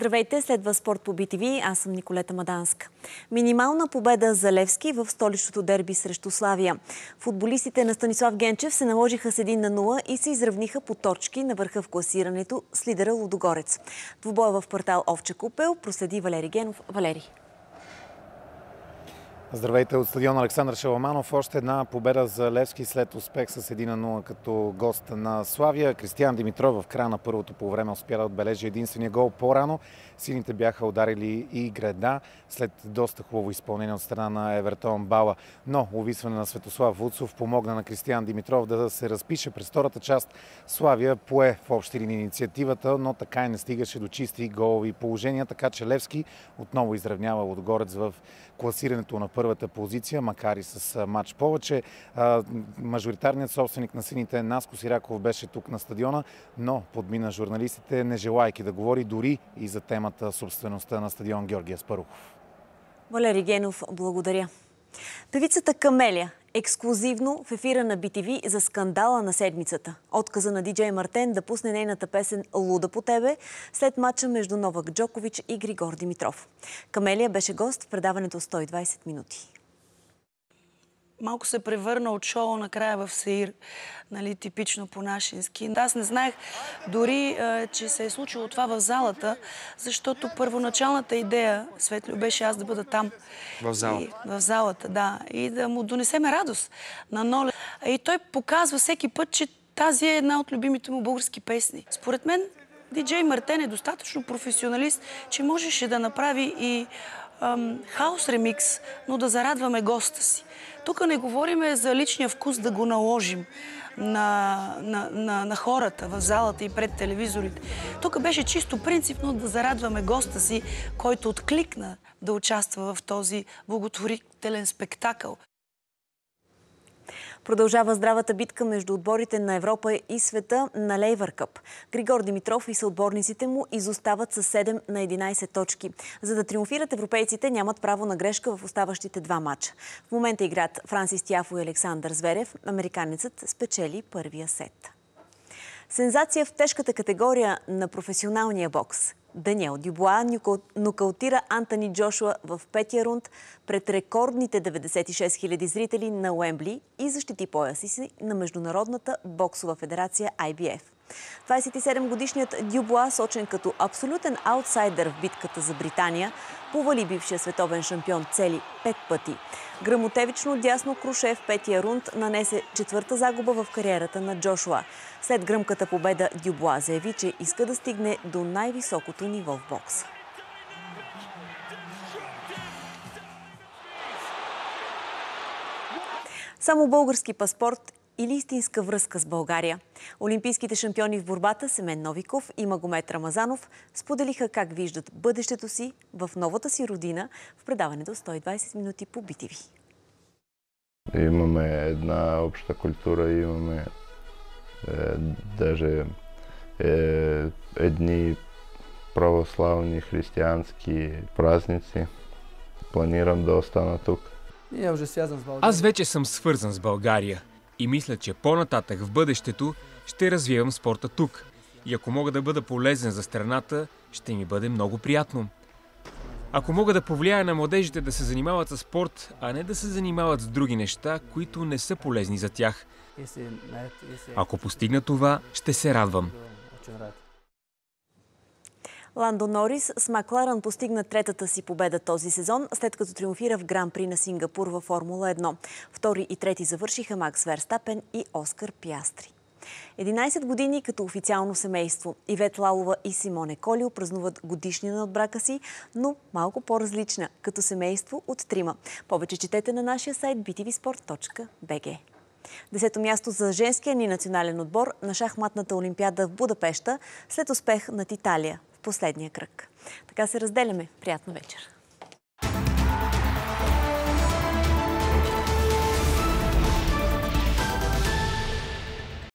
Здравейте, следва спорт по BTV. Аз съм Николета Маданска. Минимална победа за Левски в столичното дерби срещу Славия. Футболистите на Станислав Генчев се наложиха с 1 на 0 и се изравниха по точки на върха в класирането с лидера Лудогорец. Двубоя в квартал Овче Купел проследи Валери Генов. Валери. Здравейте от стадион Александър Шаламанов. Още една победа за Левски след успех с 1 на 0 като гост на Славия. Кристиан Димитров в края на първото по време успя да отбележи единствения гол по-рано. Сините бяха ударили и града след доста хубаво изпълнение от страна на Евертон Бала. Но увисване на Светослав Вуцов помогна на Кристиан Димитров да се разпише през втората част. Славия пое в общи линии инициативата, но така и не стигаше до чисти голови положения, така че Левски отново изравнява отгорец в класирането на първата позиция, макар и с матч повече. Мажоритарният собственик на сините Наско Сираков беше тук на стадиона, но подмина журналистите, не желайки да говори дори и за темата собствеността на стадион Георгия Спарухов. Валери Генов, благодаря. Певицата Камелия ексклюзивно в ефира на BTV за скандала на седмицата. Отказа на диджей Мартен да пусне нейната песен «Луда по тебе» след матча между Новак Джокович и Григор Димитров. Камелия беше гост в предаването 120 минути малко се превърна от шоу накрая в Сеир, нали, типично по нашински. Аз не знаех дори, че се е случило това в залата, защото първоначалната идея, Светлио, беше аз да бъда там. В залата? И, в залата, да. И да му донесеме радост на Ноле. И той показва всеки път, че тази е една от любимите му български песни. Според мен, диджей Мартен е достатъчно професионалист, че можеше да направи и ам, хаос ремикс, но да зарадваме госта си. Тук не говориме за личния вкус да го наложим на, на, на, на хората в залата и пред телевизорите. Тук беше чисто принципно да зарадваме госта си, който откликна да участва в този благотворителен спектакъл. Продължава здравата битка между отборите на Европа и света на Лейвър Къп. Григор Димитров и съотборниците му изостават с 7 на 11 точки. За да триумфират европейците нямат право на грешка в оставащите два матча. В момента играят Франсис Тяфо и Александър Зверев. Американецът спечели първия сет. Сензация в тежката категория на професионалния бокс. Даниел Дюбуа нокаутира Антони Джошуа в петия рунд пред рекордните 96 000 зрители на Уембли и защити пояси си на Международната боксова федерация IBF. 27-годишният Дюбуа, сочен като абсолютен аутсайдер в битката за Британия, повали бившия световен шампион цели пет пъти. Грамотевично дясно круше в петия рунд нанесе четвърта загуба в кариерата на Джошуа. След гръмката победа Дюбуа заяви, че иска да стигне до най-високото ниво в бокса. Само български паспорт или истинска връзка с България. Олимпийските шампиони в борбата Семен Новиков и Магомед Рамазанов споделиха как виждат бъдещето си в новата си родина в предаването 120 минути по BTV. Имаме една обща култура, имаме е, даже е, едни православни християнски празници. Планирам да остана тук. Аз вече съм свързан с България и мисля, че по-нататък в бъдещето ще развивам спорта тук. И ако мога да бъда полезен за страната, ще ми бъде много приятно. Ако мога да повлияя на младежите да се занимават с спорт, а не да се занимават с други неща, които не са полезни за тях. Ако постигна това, ще се радвам. Ландо Норис с Макларан постигна третата си победа този сезон, след като триумфира в Гран-при на Сингапур във Формула 1. Втори и трети завършиха Макс Верстапен и Оскар Пястри. 11 години като официално семейство. Ивет Лалова и Симоне Колио празнуват годишнина от брака си, но малко по-различна, като семейство от трима. Повече четете на нашия сайт btvsport.bg. Десето място за женския ни национален отбор на шахматната олимпиада в Будапешта след успех над Италия последния кръг. Така се разделяме. Приятна вечер!